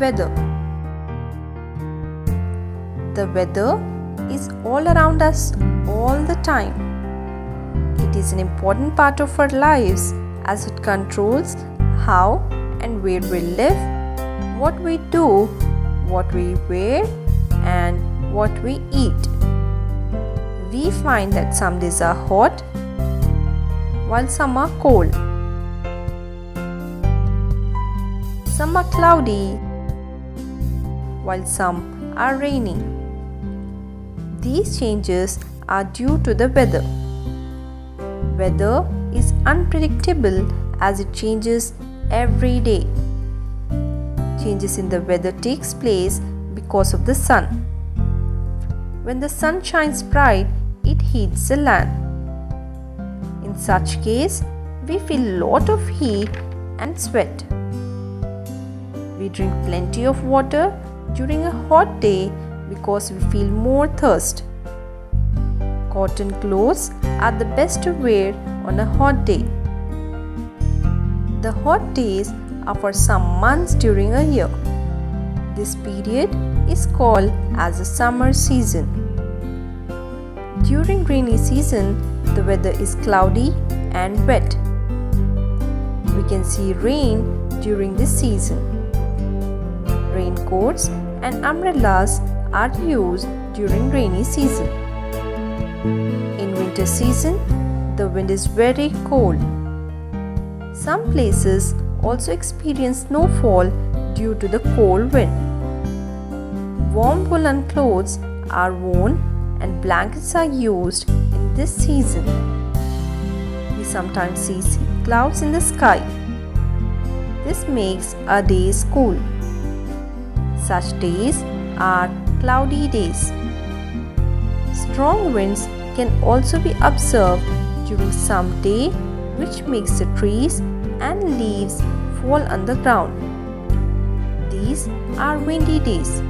weather. The weather is all around us all the time. It is an important part of our lives as it controls how and where we live, what we do, what we wear, and what we eat. We find that some days are hot while some are cold. Some are cloudy while some are raining. These changes are due to the weather. Weather is unpredictable as it changes every day. Changes in the weather takes place because of the sun. When the sun shines bright, it heats the land. In such case, we feel lot of heat and sweat. We drink plenty of water during a hot day because we feel more thirst. Cotton clothes are the best to wear on a hot day. The hot days are for some months during a year. This period is called as the summer season. During rainy season, the weather is cloudy and wet. We can see rain during this season. Raincoats and umbrellas are used during rainy season. In winter season, the wind is very cold. Some places also experience snowfall due to the cold wind. Warm woolen clothes are worn and blankets are used in this season. We sometimes see clouds in the sky. This makes our days cool. Such days are cloudy days. Strong winds can also be observed during some day which makes the trees and leaves fall on the ground. These are windy days.